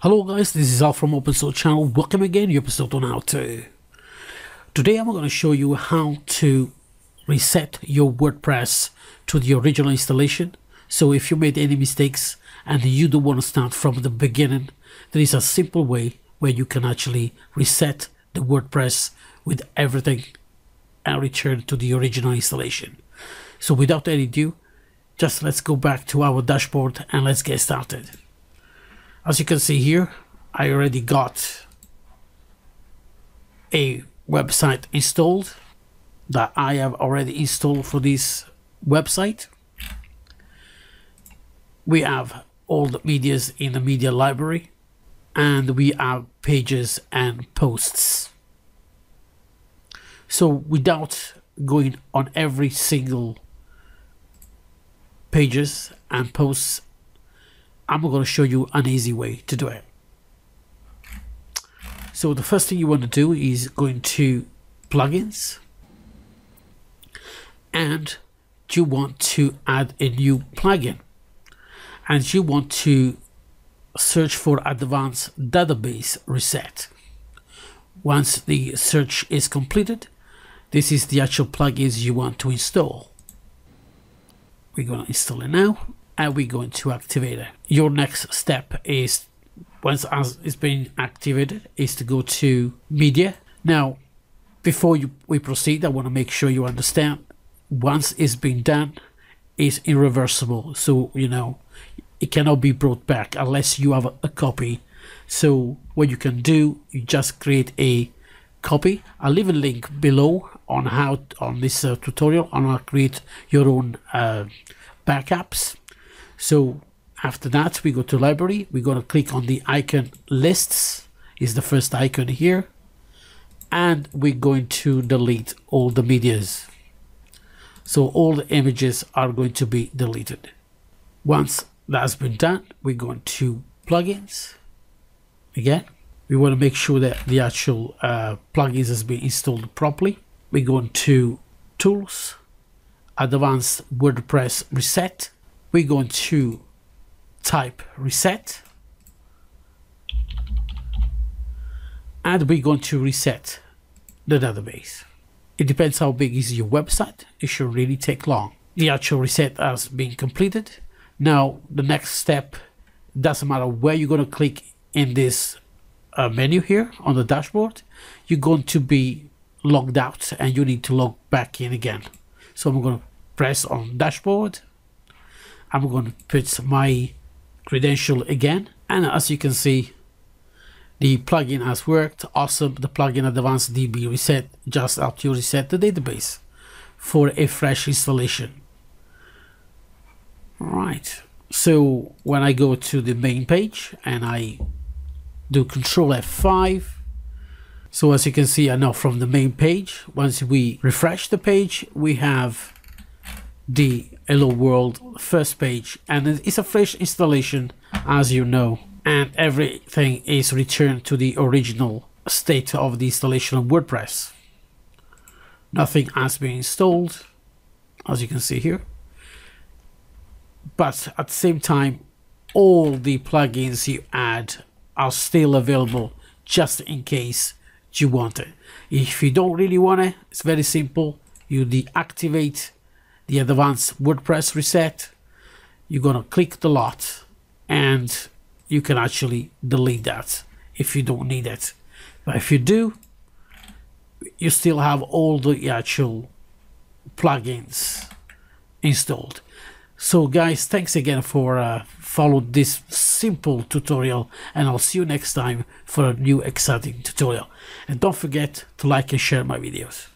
Hello guys, this is Al from Open Source channel. Welcome again to episode on how to. Today I'm going to show you how to reset your WordPress to the original installation. So if you made any mistakes and you don't want to start from the beginning, there is a simple way where you can actually reset the WordPress with everything and return to the original installation. So without any ado, just let's go back to our dashboard and let's get started. As you can see here, I already got a website installed that I have already installed for this website. We have all the medias in the media library and we have pages and posts. So without going on every single pages and posts I'm going to show you an easy way to do it. So the first thing you want to do is go into plugins and you want to add a new plugin and you want to search for advanced database reset. Once the search is completed, this is the actual plugins you want to install. We're going to install it now and we're going to activate it. Your next step is once it's been activated is to go to media. Now, before you, we proceed, I want to make sure you understand once it's been done, it's irreversible. So, you know, it cannot be brought back unless you have a, a copy. So what you can do, you just create a copy. I'll leave a link below on how on this uh, tutorial on how to create your own uh, backups so after that, we go to library. We're going to click on the icon lists is the first icon here. And we're going to delete all the medias. So all the images are going to be deleted. Once that's been done, we're going to plugins. Again, we want to make sure that the actual uh, plugins has been installed properly. We're going to tools, advanced WordPress reset we're going to type reset and we're going to reset the database. It depends how big is your website. It should really take long. The actual reset has been completed. Now the next step doesn't matter where you're going to click in this uh, menu here on the dashboard. You're going to be logged out and you need to log back in again. So I'm going to press on dashboard I'm going to put my credential again. And as you can see the plugin has worked. Awesome. The plugin advanced db reset just after you reset the database for a fresh installation. Right. So when I go to the main page and I do control F5 so as you can see I know from the main page once we refresh the page we have the Hello World first page and it's a fresh installation as you know and everything is returned to the original state of the installation of WordPress. Nothing has been installed as you can see here but at the same time all the plugins you add are still available just in case you want it. If you don't really want it, it's very simple. You deactivate the advanced WordPress reset, you're going to click the lot and you can actually delete that if you don't need it. But if you do, you still have all the actual plugins installed. So guys, thanks again for uh, following this simple tutorial and I'll see you next time for a new exciting tutorial. And don't forget to like and share my videos.